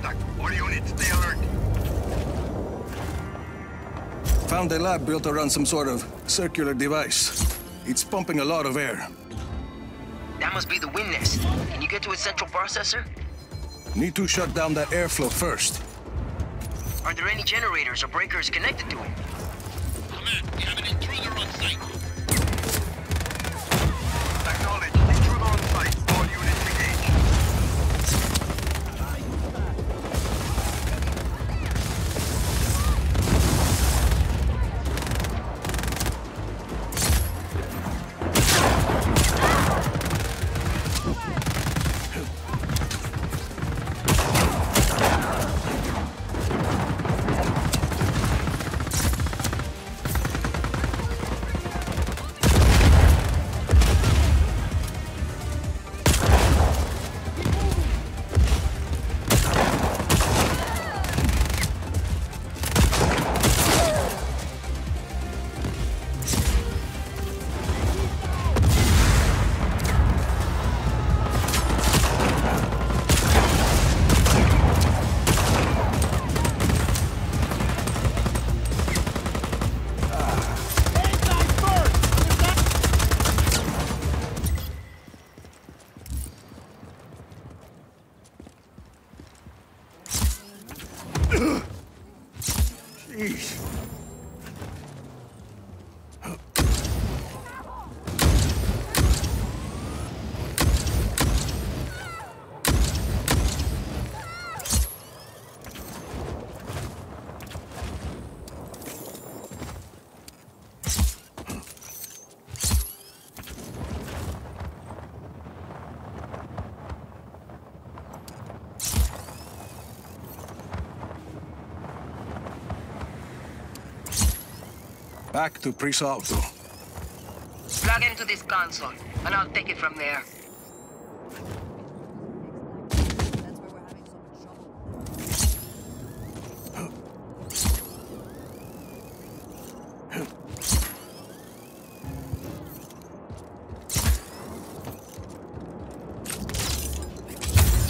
contact. All units, stay alert. Found a lab built around some sort of circular device. It's pumping a lot of air. That must be the wind nest. Can you get to its central processor? Need to shut down that airflow first. Are there any generators or breakers connected to it? Command, we have an intruder on site. Ixi. Back to Prisalto. Plug into this console, and I'll take it from there. That's where we're having so much trouble.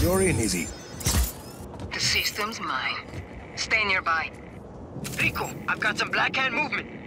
You're in, Izzy. The system's mine. Stay nearby. Rico, I've got some black hand movement.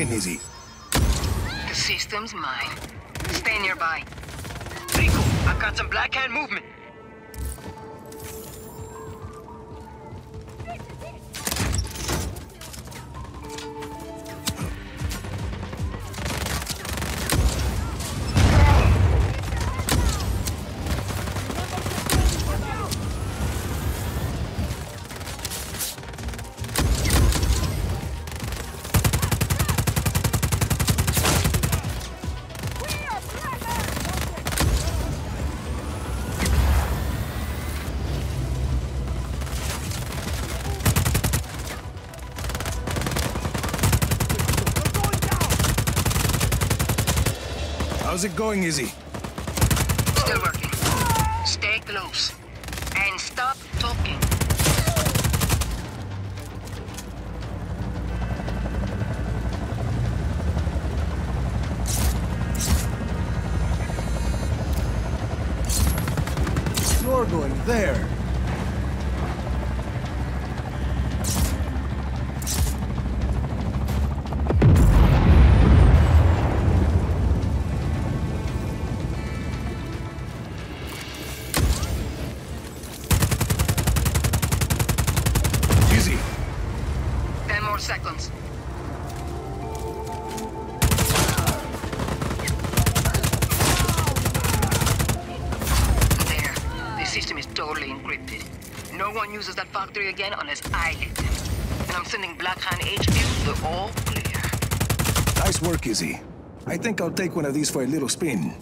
You're Izzy. The system's mine. Stay nearby. Rico, I've got some black hand movement. How's it going, Izzy? Still working. Stay close. And stop talking. You're going there. Seconds. There. The system is totally encrypted. No one uses that factory again unless I let them. And I'm sending Black Hand HQ the all clear. Nice work, Izzy. I think I'll take one of these for a little spin.